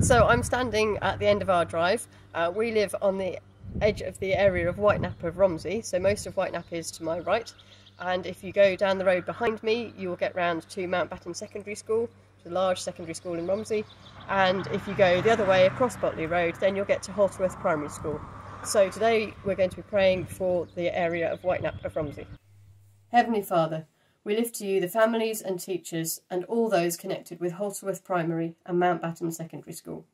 So I'm standing at the end of our drive. Uh, we live on the edge of the area of Whitenap of Romsey, so most of Whitenap is to my right. And if you go down the road behind me, you will get round to Mountbatten Secondary School, the large secondary school in Romsey. And if you go the other way across Botley Road, then you'll get to Halterworth Primary School. So today we're going to be praying for the area of Whitenap of Romsey. Heavenly Father, we lift to you the families and teachers and all those connected with Halterworth Primary and Mountbatten Secondary School.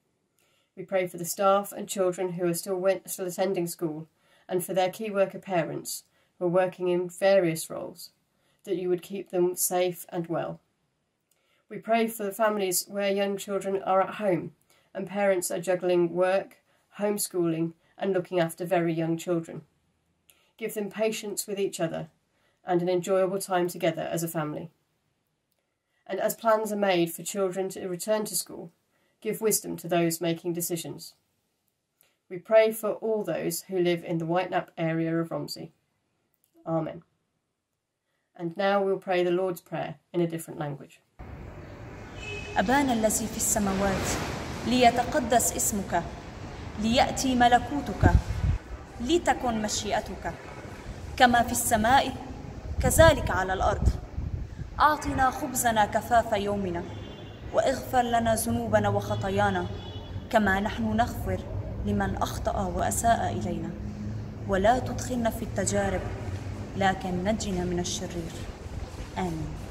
We pray for the staff and children who are still, still attending school and for their key worker parents who are working in various roles, that you would keep them safe and well. We pray for the families where young children are at home and parents are juggling work, homeschooling and looking after very young children. Give them patience with each other and an enjoyable time together as a family. And as plans are made for children to return to school, give wisdom to those making decisions. We pray for all those who live in the Whitenap area of Romsey. Amen. And now we'll pray the Lord's Prayer in a different language. أبانا الذي في السماوات ليتقدس اسمك ليأتي ملكوتك لتكن مشيئتك كما في السماء كذلك على الأرض. أعطنا خبزنا كفاف يومنا وإغفر لنا ذنوبنا وخطايانا كما نحن نغفر لمن أخطأ وأساء إلينا. ولا تدخلنا في التجارب لكن نجنا من الشرير. آمين.